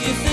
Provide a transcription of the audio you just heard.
if you